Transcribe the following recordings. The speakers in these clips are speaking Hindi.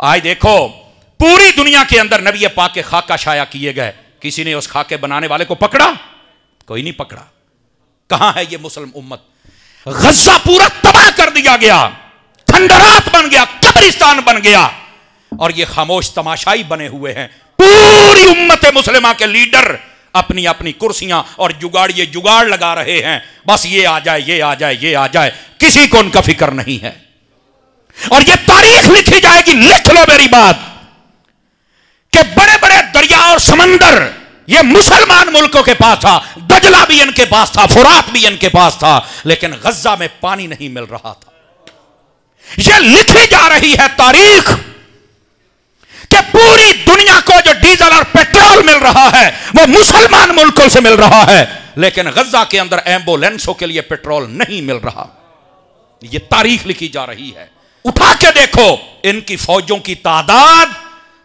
आज देखो, पूरी दुनिया के अंदर नबी पाक के खाका शाया किए गए। किसी ने उस खाके बनाने वाले को पकड़ा? कोई नहीं पकड़ा। कहाँ है ये मुस्लिम उम्मत? गजा पूरा तबाह कर दिया गया। खंडरात बन गया, कब्रिस्तान बन गया। और ये खामोश तमाशाई बने हुए हैं। पूरी उम्मत मुसलिमा के लीडर अपनी अपनी कुर्सियाँ और जुगाड़, ये जुगाड़ लगा रहे हैं। बस ये आ जाए, ये आ जाए, ये आ जाए। किसी को उनका फ़िक्र नहीं है। और ये तारीख लिखी जाएगी, लिख लो मेरी बात, कि बड़े बड़े दरिया और समंदर, ये मुसलमान मुल्कों के पास था, दजला भी इनके पास था, फुरात भी इनके पास था, लेकिन गजा में पानी नहीं मिल रहा था। यह लिखी जा रही है तारीख, कि पूरी दुनिया को जो डीजल और पेट्रोल मिल रहा है, वो मुसलमान मुल्कों से मिल रहा है, लेकिन गजा के अंदर एम्बुलेंसों के लिए पेट्रोल नहीं मिल रहा। यह तारीख लिखी जा रही है। उठा के देखो, इनकी फौजों की तादाद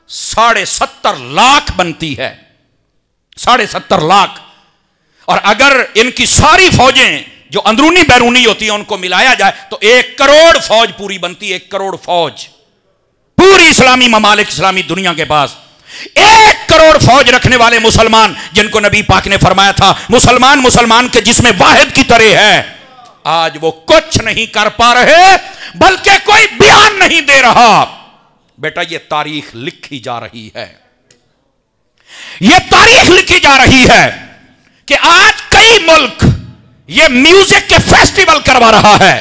साढ़े सत्तर लाख बनती है। साढ़े सत्तर लाख। और अगर इनकी सारी फौजें जो अंदरूनी बैरूनी होती है, उनको मिलाया जाए तो एक करोड़ फौज पूरी बनती है, एक करोड़ फौज। पूरी इस्लामी ममालिक, इस्लामी दुनिया के पास। एक करोड़ फौज रखने वाले मुसलमान, जिनको नबी पाक ने फरमाया था, मुसलमान मुसलमान के जिसमें वाहिद की तरह है, आज वो कुछ नहीं कर पा रहे बल्कि कोई बयान नहीं दे रहा। बेटा, ये तारीख लिखी जा रही है। ये तारीख लिखी जा रही है कि आज कई मुल्क ये म्यूज़िक के फेस्टिवल करवा रहा है,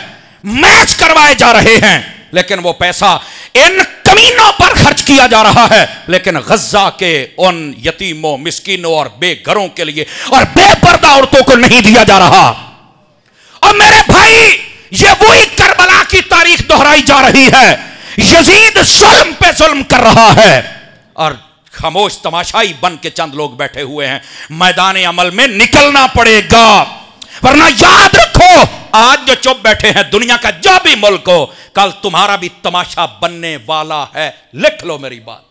मैच करवाए जा रहे हैं, लेकिन वो पैसा इन कमीनों पर खर्च किया जा रहा है। लेकिन गजा के उन यतीमों, मिस्किनों और बेघरों के लिए और बेपर्दा औरतों को नहीं दिया जा रहा। और मेरे भाई, ये वही करबला की तारीख दोहराई जा रही है। यजीद जुल्म पे जुल्म कर रहा है। और खामोश, तमाशाई बन के चंद लोग बैठे हुए हैं। मैदान अमल में निकलना पड़ेगा। वरना याद रखो, आज जो चुप बैठे हैं दुनिया का जो भी मुल्क हो, कल तुम्हारा भी तमाशा बनने वाला है। लिख लो मेरी बात।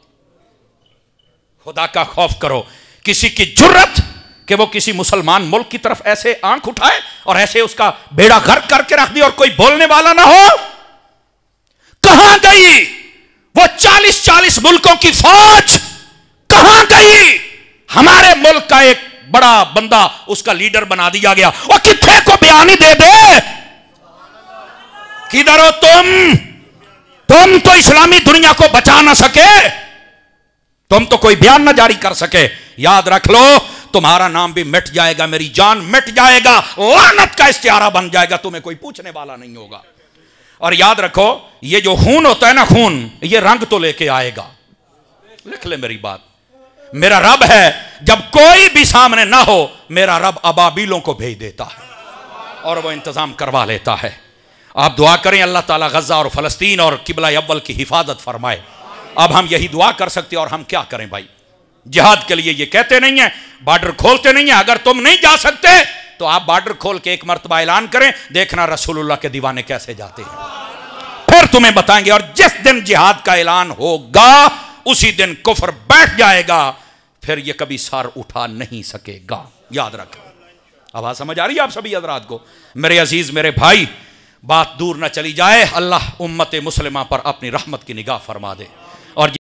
खुदा का खौफ करो। किसी की जुर्रत कि वो किसी मुसलमान मुल्क की तरफ़ ऐसे आँख उठाए और ऐसे उसका बेड़ा गर्क करके रख दी और कोई बोलने वाला ना हो। कहाँ गई? वो चालीस चालीस मुल्कों की फौज कहाँ गई? हमारे मुल्क का एक बड़ा बंदा उसका लीडर बना दिया गया। और कितने को बयानी दे दे? किधर हो तुम? तुम तो इस्लामी दुनिया को बचा ना सके। तुम तो कोई बयान ना जारी कर सके। याद रख लो तुम्हारा नाम भी मिट जाएगा, मेरी जान मिट जाएगा, लानत का इस्तारा बन जाएगा, तुम्हें कोई पूछने वाला नहीं होगा। और याद रखो, ये जो खून होता है ना खून, ये रंग तो लेके आएगा। लिख ले मेरी बात। मेरा रब है, जब कोई भी सामने ना हो, मेरा रब अबाबीलों को भेज देता है और वो इंतज़ाम करवा लेता है। आप दुआ करें, अल्लाह ताला गजा और फलस्तीन और किबला अव्वल की हिफाजत फरमाए। अब हम यही दुआ कर सकते और हम क्या करें भाई? जिहाद के लिए ये कहते नहीं है, बॉर्डर खोलते नहीं है, अगर तुम नहीं जा सकते तो आप बॉर्डर खोल के एक मरतबा ऐलान करें, देखना रसूलुल्लाह के दीवाने कैसे जाते हैं। फिर तुम्हें बताएँगे, और जिस दिन जिहाद का ऐलान होगा, उसी दिन कुफर बैठ जाएगा, फिर ये कभी सर उठा नहीं सकेगा। याद रखो। आवाज़ समझ आ रही है आप सभी हजरात को? मेरे अज़ीज़, मेरे भाई, बात दूर ना चली जाए, अल्लाह उम्मत मुसलिमा पर अपनी रहमत की निगाह फरमा दे। और